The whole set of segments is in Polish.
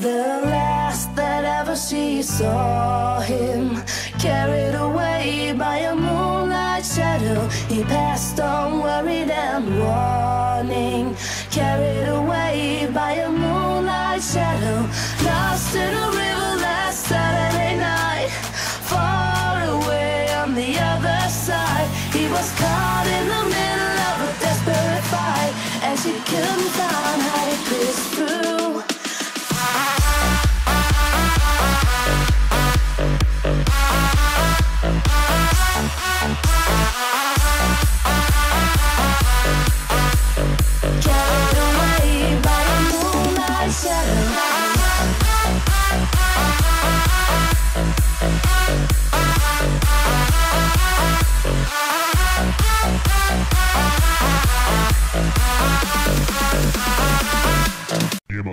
The last that ever she saw him, carried away by a moonlight shadow. He passed on, worried and warning, carried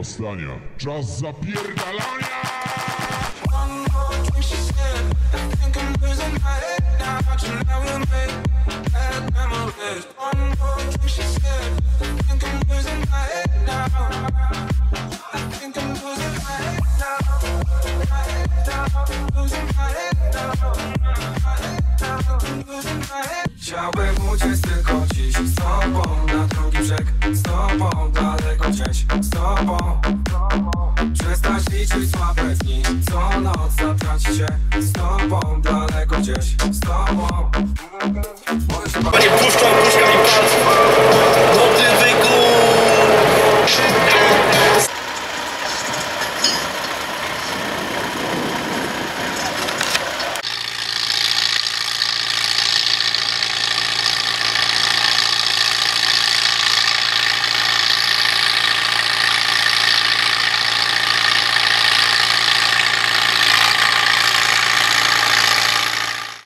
Stania. Czas zapierdalania! Chciałbym uciec tylko dziś z tobą Na drugi brzeg z tobą Daleko patrzeć z tobą. Przestać liczyć słabe dni. Co noc zatracić się z tobą Daleko gdzieś z tobą. Mogę się